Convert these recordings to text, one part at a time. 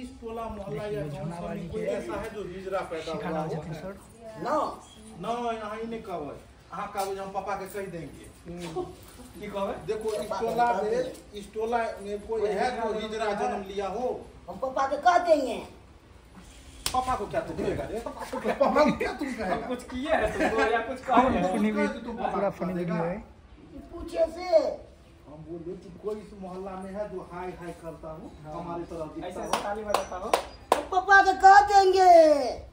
इस टोला मोहल्ला या गाँव में कोई ऐसा है जो हिजरा पैदा हुआ हो? सर ना। ना यहाँ ही नहीं कहबै अहाँ कहबै हम पापा के कह देंगे। की कहबै देखो इस टोला में इस टोला में कोई है जो हिजरा जन्म लिया हो? हम पापा के कह देंगे। पापा को क्या तुम कहेगा रे? पापा को क्या तुम कहेगा? कुछ किए है तुमको या कुछ कहा है? तुम पापा पूरा फनी वीडियो है। पूछे से। हम बोले कि कोई इस मोहल्ला में है जो हाय हाय करता हूँ हमारी तरफ़ दिखता ऐसे ताली बजाता हो। पापा के कह देंगे। है?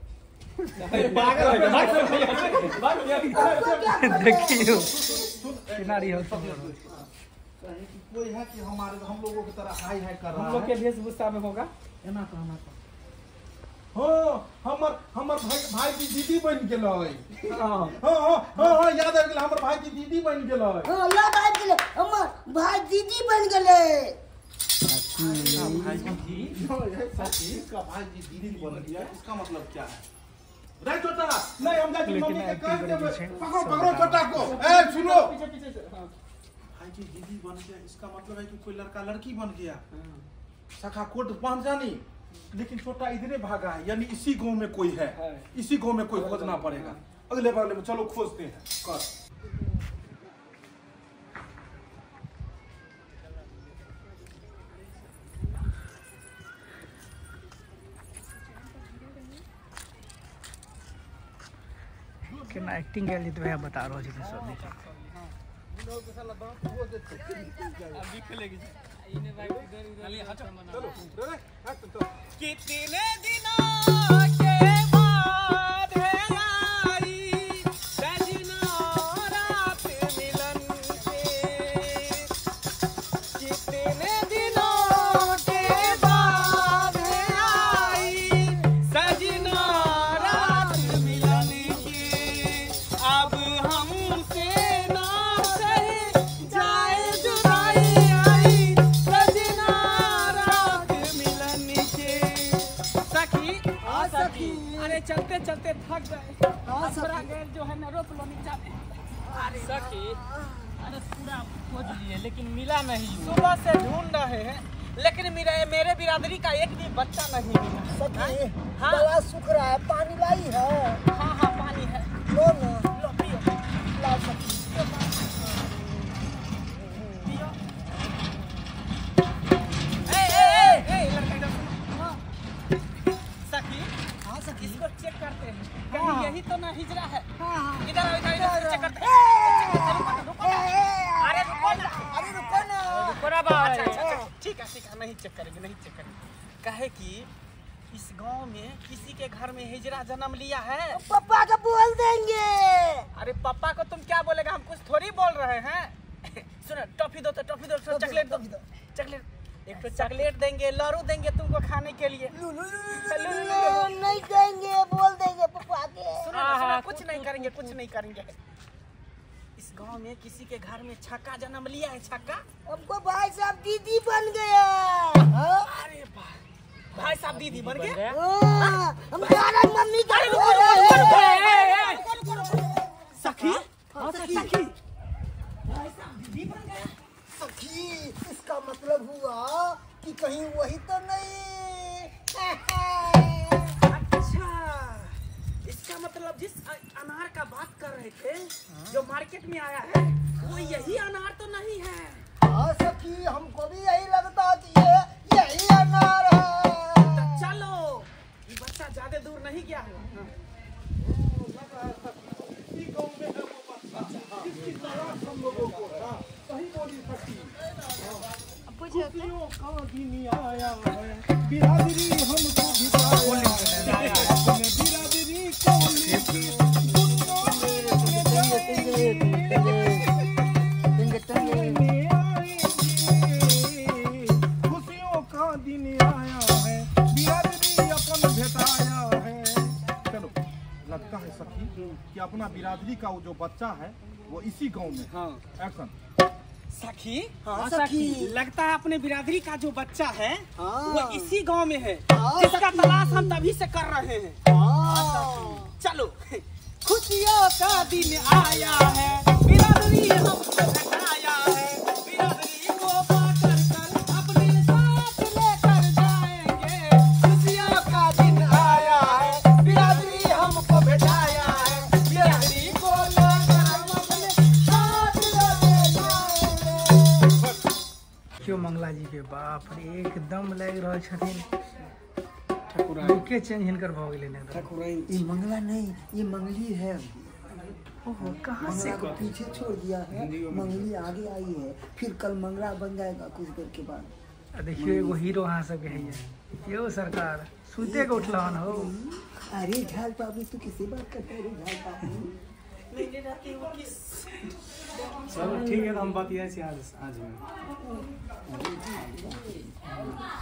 देखियो किनारी हो कोई है कि हमारे हम लोगों की तरह हाय हाय कर रहा है? हम लोग के है वेशभूषा में होगा? एना कहना का हाँ हमर हमर भाई भाई की दीदी बन गेलै। हाँ। हाँ हाँ हाँ हाँ याद आबि गेल हमर भाई की दीदी बन गेलै। हाँ याद आ गेले हमर भाई दीदी बन गेले। की दीदी? भाई दीदी बन गया इसका मतलब क्या है? छोटा। नहीं हम जाके मम्मी के कह बड़ी देबै। है। पकड़ो पकड़ो छोटा को। ए सुनो। पीछे पीछे भाई की दीदी बन गया इसका मतलब है कि कोई लड़का लड़की बन गया। सखा कोट पहन जानी लेकिन छोटा इधरे भागा है यानी इसी गाँव में कोई है है। इसी गाँव में कोई खोजना पड़ेगा अगले बगले में चलो खोजते हैं कर केना एक्टिंग कैल तो वह बता रहा हूँ छथिन सर देखियो कितने दिनों चलते चलते थक गए। हाँ थोड़ा जो है ना रोक लो नीचा में अरे सखी अरे पूरा खोज लिए लेकिन मिला नहीं। सुबह से ढूंढ रहे हैं लेकिन मेरे मेरे बिरादरी का एक भी बच्चा नहीं मिला सखी हाँ? गला सूख रहा है पानी लाई है। हाँ हाँ पानी है। लो ना। यही तो ना हिजरा है। हाँ हाँ। इधर इधर इधर चेक करते हैं रुको ना, अरे रुको ना। रुको ना। अच्छा, अच्छा, अच्छा, ठीक है ठीक है नहीं चेक करेंगे नहीं चेक करेंगे। कहे कि इस गाँव में किसी के घर में हिजरा जन्म लिया है? पापा के बोल देंगे। अरे पापा को तुम क्या बोलेगा? हम कुछ थोड़ी बोल रहे हैं। सुनो टॉफी दो तो टॉफी दो तो चॉकलेट दो। चॉकलेट एक तो चॉकलेट देंगे लड़ू देंगे तुमको खाने के लिए। करेंगे कुछ नहीं करेंगे। इस गाँव में किसी के घर में छक्का जन्म लिया है छक्का हमको भाई साहब दीदी बन गया हाँ? अरे भाई साहब दीदी बन गए? हाँ, हम मम्मी। सखी? हाँ, सखी। भाई साहब दीदी बन गए? सखी इसका मतलब हुआ कि कहीं वही तो नहीं। मतलब जिस अनार का बात कर रहे थे जो मार्केट में आया है वो यही अनार तो नहीं है। हाँ सखी हमको भी यही लगता कि अपना बिरादरी का वो जो बच्चा है वो इसी गाँव में हाँ। एक्शन सखी? हाँ, सखी। लगता है अपने बिरादरी का जो बच्चा है हाँ। वो इसी गाँव में है। हाँ, जिसका तलाश हम तभी से कर रहे हैं। हाँ। चलो। खुशियों का दिन आया है। बिरादरी हमको रे बाप रे एकदम लग रहल छथिन। ठकुराइन लुके चेंज हिनकर भऽ गेलै ने। ये मंगला नहीं ये मंगली है। ओहो कहाँ से को पीछे छोड़ दिया है। मंगली आगे आई है फिर कल मंगला बन जाएगा कुछ देर के बाद। आ देखियो एगो हीरो अहाँ सबके है यो सरकार सुते के उठला हो। अरे झाल पापड़ी तू किसी बात करता रे झाल पापड़ी चलो ठीक है तो हम बतियाए छी आज आज में।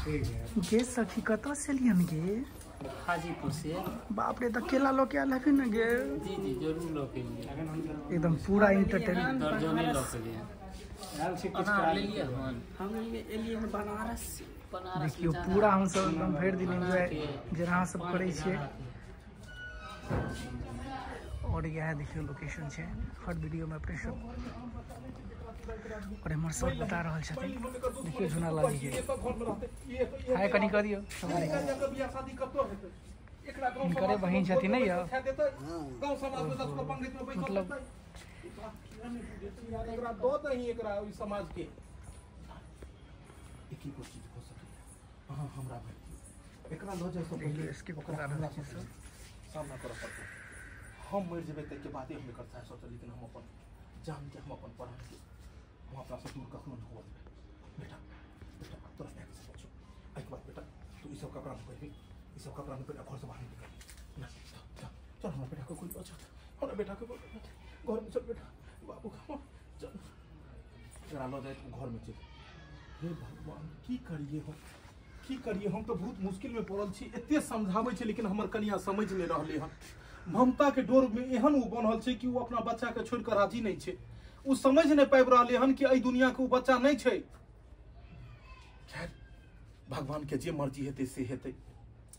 ठीक है। गे सखी कतऽ से लियन गे? हाजीपुर से। बाप रे तऽ केला लऽ के हखिन ने गे? जी जी ज़रूर लऽ के लिए एकदम पूरा इंटरटेनमेंट दर्जने लऽ के लिए आयल छी कुछ करा ले लिए हम लिए एलिए बनारस। से। बनारस देखियो पूरा हम सब एकदम भरि दिन एंजॉय जे अहाँ सब करै छियै। और यह देखियो लोकेशन छै हर वीडियो में अपने सब और हमर सर बता रहल छथिन देखियो झुना लागी सब ये हाय कनी कह दियो कन्या के बियाह शादी कब हेतै एकरा गाँव हिनकरे समाज बहिन छथिन ने यौ? गाँव समाज में दस गो पंडित में बैठल मतलब- एकरा दो दही एकरा ओइ समाज के एक ही चीज़ हो सके हाँ हमरा भाई एकरा लो जाय सब देखियो इसके बता रहल छी सब सामना करऽ पड़तै हम मरि जेबै ताहिके बादे हम एकर चाहे सोचल लेकिन हम अपन जान के हम अपन पढ़ाई के हम अपना से दूर कखनो नहीं देबै बेटा बेटा तोरा बैग से बचो एहिके बाद बेटा तू ई सब कपड़ा में पहिरबी ई सब कपड़ा में बेटा घर से बाहर नहीं निकल चल, हमरा बेटा को कोई बचत हमरा बेटा को कोई घर में चल बेटा। बाबू का चल। जरा लो जाए तू घर में चल। हे भगवान की करिए हम? की करिए हम? तो बहुत मुश्किल में पड़ल छी। एते समझाबै छै लेकिन हमर कनिया समझ नहीं रहले हन। ममता के डोर में एहन उ बनल छै कि उ अपना बच्चा के छोड़ कर राज़ी नहीं छै। उ समझ नहीं पाबि रहले हन कि एहि दुनिया के बच्चा नहीं छै। खैर भगवान के जे मर्ज़ी हेतै से हेतै।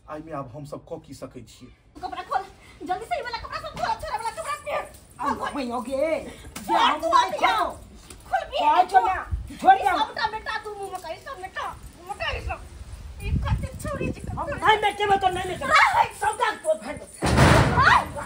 आइ में आब हम सब कऽ की सकै छियै? कपड़ा खोल। जल्दी से ये वाला कपड़ा सब खोल छोरा वाला कपड़ा पेड़ मैं हो जे हम नहीं खाओ खोल भी क्या छोड़ा छोड़ दिया सबटा बेटा तू मुँह में सब बेटा मोटा है सब। ई कते छोरी जी हम नहीं बैठे मैं तो नहीं तो 啊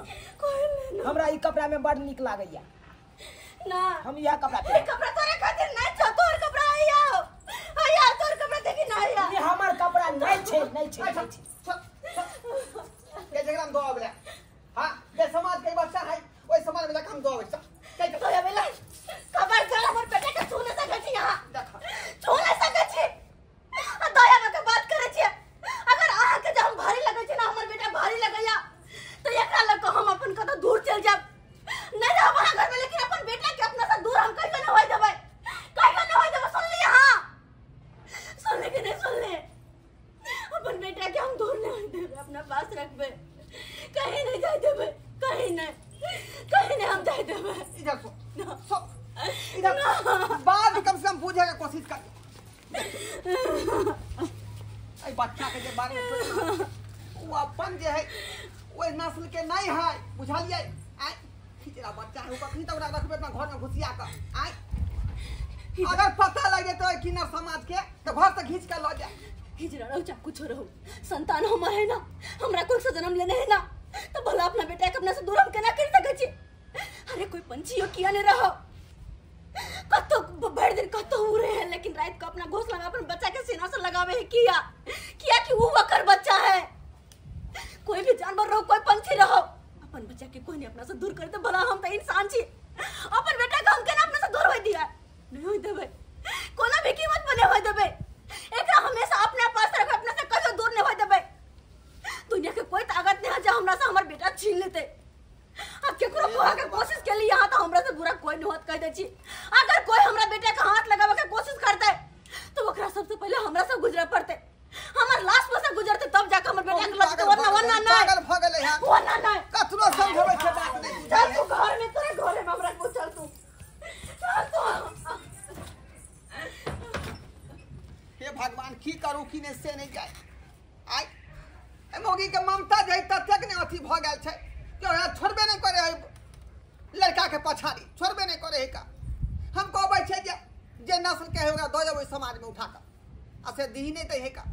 ला नहीं खोला खोल ले ना। हमरा ई कपड़ा में बड़ निक लागैया। ना। हम यह कपड़ा ये कपड़ा तोरे खातिर नहीं छ तोर कपड़ा आया आया तोर कपड़ा देखी ना आया ये हमर कपड़ा नहीं छे नहीं छे के जगह हम दो अबला? हाँ ये समाज के बच्चा है ओई समाज में हम दो अबला के तो ये मिला कबर कर हमर बेटा के छूने सके छी यहाँ देखा छूने सके छी आ दया में के बात करे छी अगर आहा के जब हम भारी लगे छी ना हमर बेटा भारी लगैया तो एकरा लग को हम अपन कतो दूर चल जाब नहीं रह बना घर में लेकिन अपन बेटा के अपना से दूर हम कहीं न होई देबै कहीं न होई देबै सुन ली हाँ सुन ले कि नहीं सुन ले अपन बेटा के हम दूर नहीं होई देबै अपना पास रखबे कहीं नहीं जाए देबै कहीं नहीं कहीं नहीं हम जाए देबै इधर सो सो इधर बाद में कम से कम बुझे का कोशिश कर। आई बच्चा के जे बारे में वो अपन जे है वो नस्ल के नहीं है बुझलिए। आई खिचड़ा बच्चा है वो कखनी तक रखबे अपना घर में घुसिया कर। आई अगर पता लगे तो किन्नर समाज के तो घर से खींच कर लो जाए हिजड़ा रहो चाहे कुछ रहो। संतान हमार है ना? हमरा कोई से जन्म लेने है ना? तो भला अपना बेटा के अपने से दूर हम केना कर सके छी? अरे, कोई पंछी पंछियो किया नहीं रहो? कतो भर दिन कतो उड़े हैं, लेकिन रात को अपना घोंसला में अपन बच्चा के सीना से लगावे है, किया? किया कि वो वकर बच्चा है? कोई भी जानवर रहो, कोई पंछी रहो। अपन बच्चा के कोई नहीं अपना से दूर कर दे भला हम तो इंसान छी। अपन बेटा का हम केना अपने से दूर होई दिया? नहीं होई देबे। कोना भी कीमत बने होई देबे एकरा हमेशा अपने पास रखे अपने से कहियो दूर नहीं होई देबे दुनिया के कोई नहीं जो हमरा से हमर बेटा छीन लेते? अब केकरो बुरा के कोशिश के लिए यहाँ तो हमरा से बुरा कोई नहीं होत कह दे छी। अगर कोई हमरा बेटे का हाथ लगावे के कोशिश करते तो ओकरा सबसे पहले हमरा से गुजरे पड़ते। हमर लाश में से गुजरते तब जाके हमर बेटा के लगते वरना वरना पागल भ गेलै है। वरना नहीं। कतरो समझबै छै बात नहीं चल तू घर में तेरे घरे में हमरा को चल तू। चल तू। हे भगवान की करू की नहीं से नहीं जाए ए मोगी के ममता जे ततेक ने अथी भ गेल छै छोड़बे नहीं करे है लड़का के पछाड़ी, छोड़बे नहीं करे है का हम कहबै छै जे जे नस्ल के है जेबै समाज में उठा कर आ से दही नहीं दै है का